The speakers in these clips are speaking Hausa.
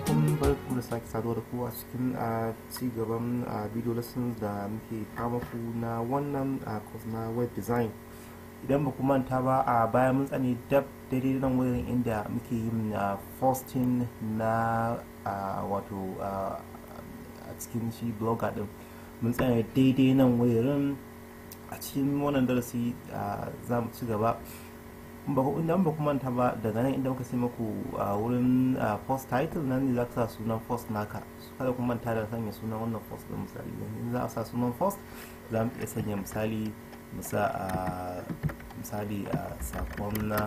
alaikum barkamu da sake saduwa da ku a cikin a ci gaban video lessons da muke kama ku na wannan course na web design. Idan ba ku manta ba a bayan mun tsane dab daidai nan wurin inda muke yin posting na wato a cikin shi blogger din. Mun tsane daidai nan wurin a cikin wannan darasi za mu ci gaba. Ba ku manta ba daga nan inda muka sai muku a wurin post title nan ne za ka sa sunan post naka. Kada ku manta da sanya sunan wannan post din misali. In za a sa sunan post za mu iya sanya misali musa a misali a saƙon na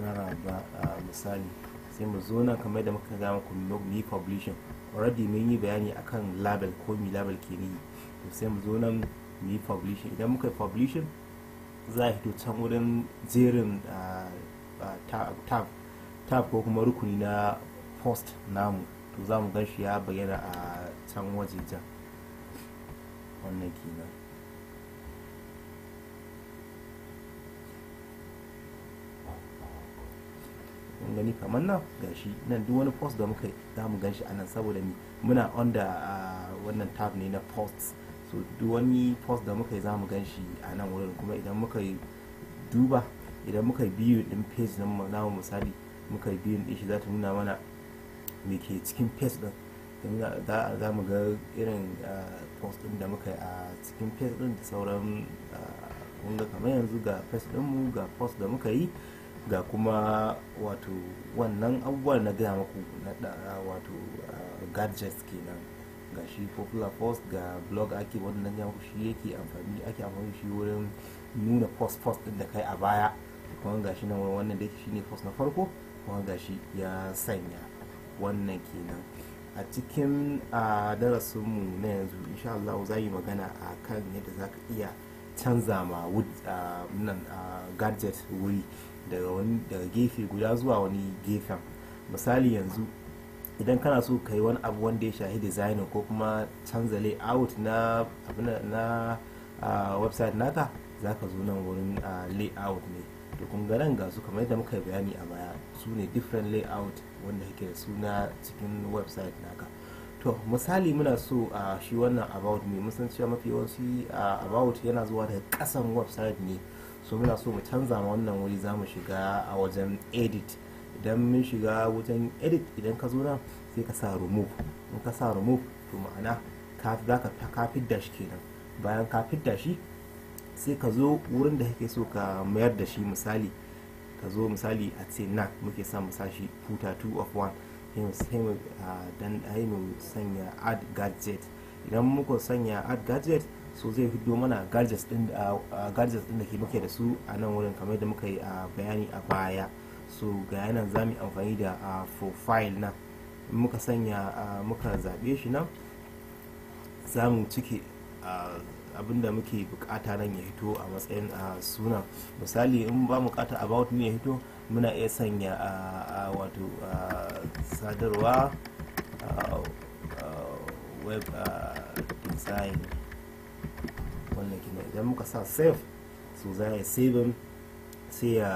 maraba misali. Sai mu zo nan kamar da muka ga muku ni publishing. Already mun yi bayani akan label ko mi label ke ni to sai mu zo nan mu yi idan muka yi publishing za a fito can wurin jerin tab tab ko kuma rukuni na post namu. To za mu shi ya bayyana a can wajejen. Wannan mun gani kamar nan? Gashi nan duk wani post da muka za mu gan shi a nan saboda muna under wannan tab ne na posts. So duk wani post da muka yi za mu gan shi a nan wurin. Kuma idan muka yi duba idan muka yi biyu din page nan namu misali muka yi biyun din shi za ta nuna mana me ke cikin page din. Za mu ga irin post din da muka yi a cikin page din da sauran kunga kamar yanzu ga page din mu ga post da muka yi ga kuma wato wannan abubuwan na gaya maku na wato gadgets kenan. Ga shi popular post ga blog ake wannan ya shi yake amfani ake amfani shi wurin nuna post post din da kai a baya. Kuma ga shi nan wannan da yake shine post na farko kuma ga shi ya sanya wannan kenan. A cikin darasin mu na yanzu insha Allah za yi magana a kan yadda za ka iya canza ma nan gadget wuri daga gefe guda zuwa wani gefen. Misali yanzu idan kana so ka yi wani abu wanda ya shahi design ko kuma canza layout na na website naka za ka zo nan wurin layout ne. To kun ga nan ga su kamar yadda muka bayani a baya su ne different layout wanda yake da suna cikin website naka. To misali muna so a shi wannan about me mun san cewa mafi yawanci about yana zuwa daga kasan website ne. So muna so mu canza ma wannan wuri za mu shiga a wajen edit. Idan mun shiga wajen edit idan ka zo nan sai ka sa remove. In ka sa remove to ma'ana ka za ka ka fidda shi kenan. Bayan ka fidda shi sai ka zo wurin da kake so ka mayar da shi misali. Ka zo misali a ce na muke sa mu sashi footer 2 of 1 sai mu dan mu sanya add gadget. Idan muka sanya add gadget so zai fito mana gadgets din gadgets din da ke muke da su a nan wurin kamar da muka yi bayani a baya. So ga yanan za mu amfani da profile nan muka sanya muka zaɓe shi nan za mu cike abin da muke buƙata nan ya hito a matsayin sunan. Misali in ba mu kata about ne ya hito muna iya sanya wato sadarwa web design. Wannan kina idan muka sa save so za ya save sai ya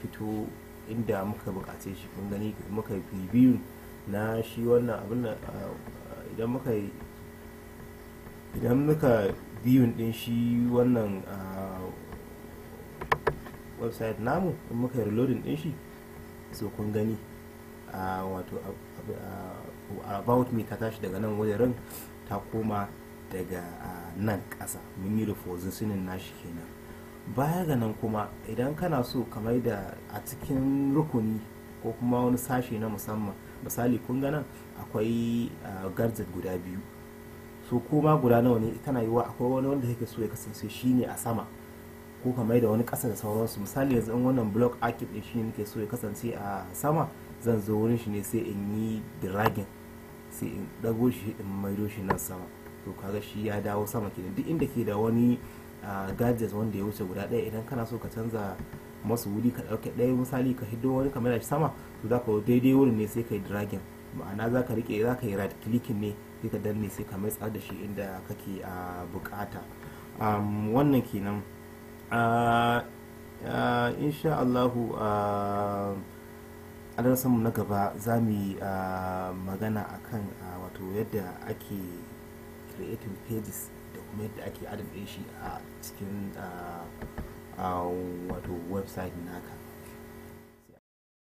fito inda muka bukace shi. Kun gani muka biyu na shi wannan abin idan muka idan muka biyun din shi wannan website namu in muka reloading din shi so kun gani wato about me ta tashi daga nan wajen ta koma daga nan ƙasa. Mun yi repositioning nashi kenan. Baya ga nan kuma idan kana so kamar da a cikin rukuni ko kuma wani sashe na musamman misali kun nan akwai gadget guda biyu. So kuma guda nawa ne tana yiwa akwai wani wanda yake so ya kasance shine a sama ko kamar da wani ƙasa da sauransu. Misali yanzu in wannan block archive din shi nake so ya kasance a sama zan zo wurin shi ne sai in yi dragging sai in dago shi in maido shi nan sama. To kaga shi ya dawo sama kenan. Duk inda ke da wani gadgets wanda ya wuce guda ɗaya. Idan kana so ka canza masu wuri ka ɗauke ɗaya misali ka hiddo wani kamar shi sama to za ka daidai wurin ne sai ka yi dragging. Ma'ana za ka riƙe za ka yi right clicking ne sai ka danne sai ka matsar da shi inda kake a buƙata wannan kenan insha Allahu mu na gaba za mu yi magana akan wato yadda ake creating pages da kuma yadda ake adin shi a cikin wato website naka.